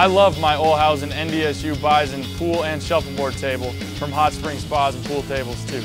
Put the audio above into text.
I love my Olhausen NDSU Bison pool and shuffleboard table from Hot Spring Spas and Pool Tables too.